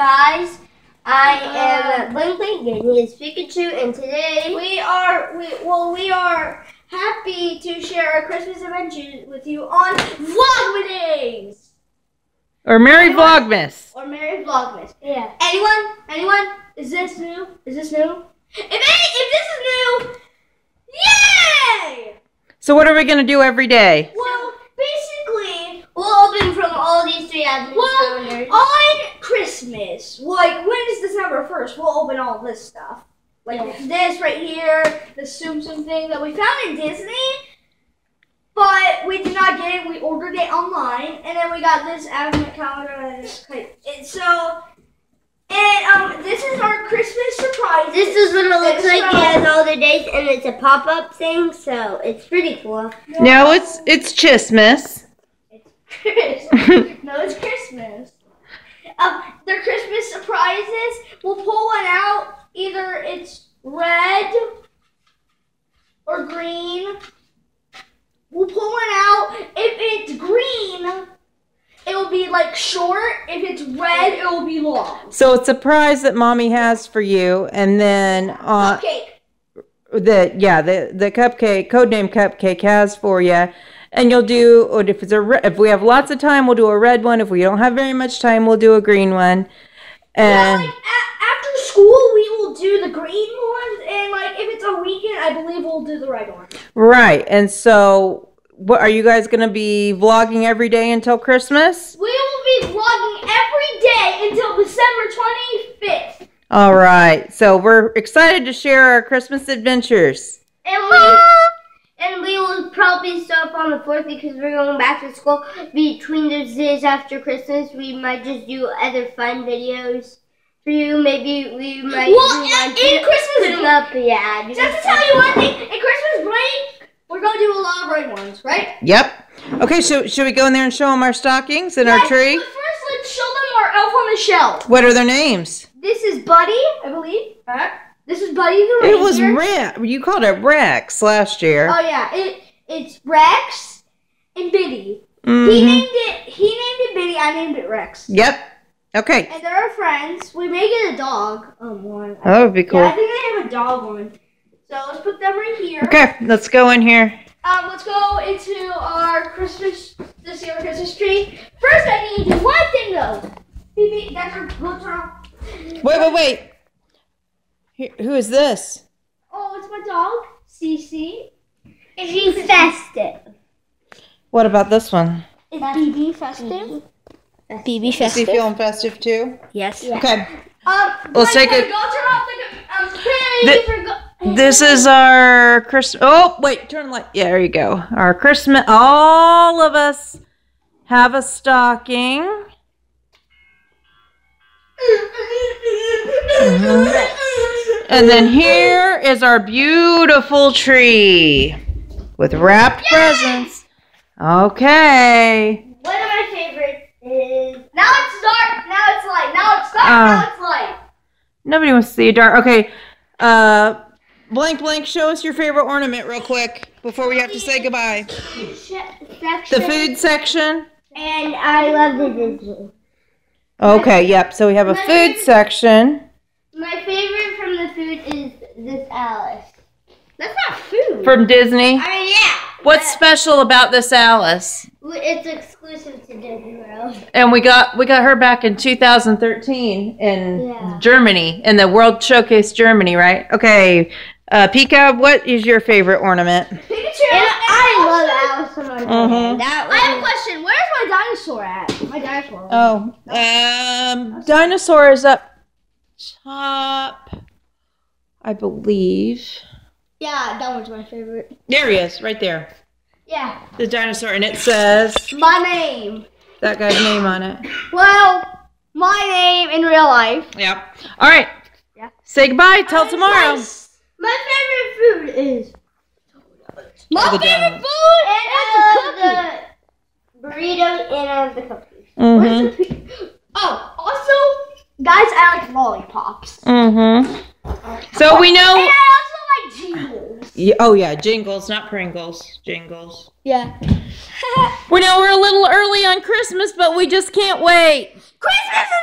guys? I uh, am Blank Blank and he is Pikachu and today We are we well we are happy to share our Christmas adventures with you on Vlogmas Or Merry Anyone? Vlogmas. or Merry Vlogmas. Yeah. Anyone? Anyone? Is this new? Is this new? If any, if this is new, yay! So what are we gonna do every day? Well, basically, We'll open from all these three advent well, calendars. on Christmas, like when is December first? We'll open all this stuff, like this right here, the Tsum Tsum thing that we found in Disney. But we did not get it. We ordered it online, and then we got this advent calendar and this kite. And so, and um, this is our Christmas surprise. This is what it looks It's like. It has all the dates and it's a pop-up thing, so it's pretty cool. No, it's it's Chismas. It's Christmas. no, it's Christmas. Their Christmas surprises. We'll pull one out. Either it's red or green. We'll pull one out. If it's green, it will be like short. If it's red, it will be long. So it's a prize that mommy has for you, and then uh, Cupcake. the yeah the the cupcake codename cupcake has for you, and you'll do or if it's a re- if we have lots of time, we'll do a red one. If we don't have very much time, we'll do a green one. Well, And like a- after school, we will do the green ones, and like if it's a weekend, I believe we'll do the red one. right, and so what are you guys gonna be vlogging every day until Christmas? We will be vlogging every day until December 25th. All right, so we're excited to share our Christmas adventures. And we and we will probably stop on the fourth because we're going back to school. Between those days after Christmas, we might just do other fun videos for you. Maybe we might Well, do in- one in Christmas put 'em up. Yeah. do Just to tell you one thing, in Christmas break, we're going to do a lot of red ones, right? Yep. Okay, so should we go in there and show them our stockings and our tree? But first, let's show them our elf on the shelf. What are their names? This is Buddy, I believe. Alright. This is Buddy the It was. Rex. You called it Rex last year. Oh yeah, it it's Rex and Biddy. He Mhm. named it. He named it Biddy. I named it Rex. Yep. Okay. And they're our friends. We may get a dog. Um, one. That would be cool. Yeah, I think they have a dog one. So let's put them right here. Okay, let's go in here. Um, let's go into our Christmas this year Christmas tree. First, I need to do one thing though. Beep, beep, That's our go turn. Wait, wait, wait. Here, who is this? Oh, it's my dog, Cece. She's festive. What about this one? It's BB festive. BB festive. Is he feeling festive too? Yes. Okay. Um, Let's take a- Go turn off the. Um, Thi- for go- This is our Christmas. Oh, wait, turn the light. Yeah, there you go. Our Christmas. All of us have a stocking. And then here is our beautiful tree with wrapped presents. Okay. One of my favorites is now it's dark. Now it's light. Now it's dark. Ah. now it's light. Nobody wants to see a dark. Okay. Uh, blank, blank. Show us your favorite ornament real quick before we have to say goodbye. The food section. And I love the Disney. Okay. Yep. So we have a food section My favorite from the food is this Alice. That's not food. from Disney. I mean, yeah. What's special about this Alice? It's exclusive to Disney World. And we got we got her back in 2013 in Yeah. Germany in the World Showcase Germany, right? Okay. Uh, Pika, what is your favorite ornament? Pikachu. And I love Alice in Wonderland. That I have a question. Where's my dinosaur at? My dinosaur. Oh, um, dinosaur is up top, I believe. yeah, that one's my favorite. There he is, right there. Yeah, The dinosaur, and it says my name. that guy's name on it. Well, my name in real life. Yep. All right. Yeah. Say goodbye. Till tomorrow. My favorite food is. My favorite donuts. food and is a the burrito and of the cookies. Mm-hmm. The Oh, also, guys, I like lollipops. Mm-hmm. So we know. I also like jingles. Yeah, oh yeah, jingles, not Pringles. Jingles. Yeah. We know we're a little early on Christmas, but we just can't wait. Christmas is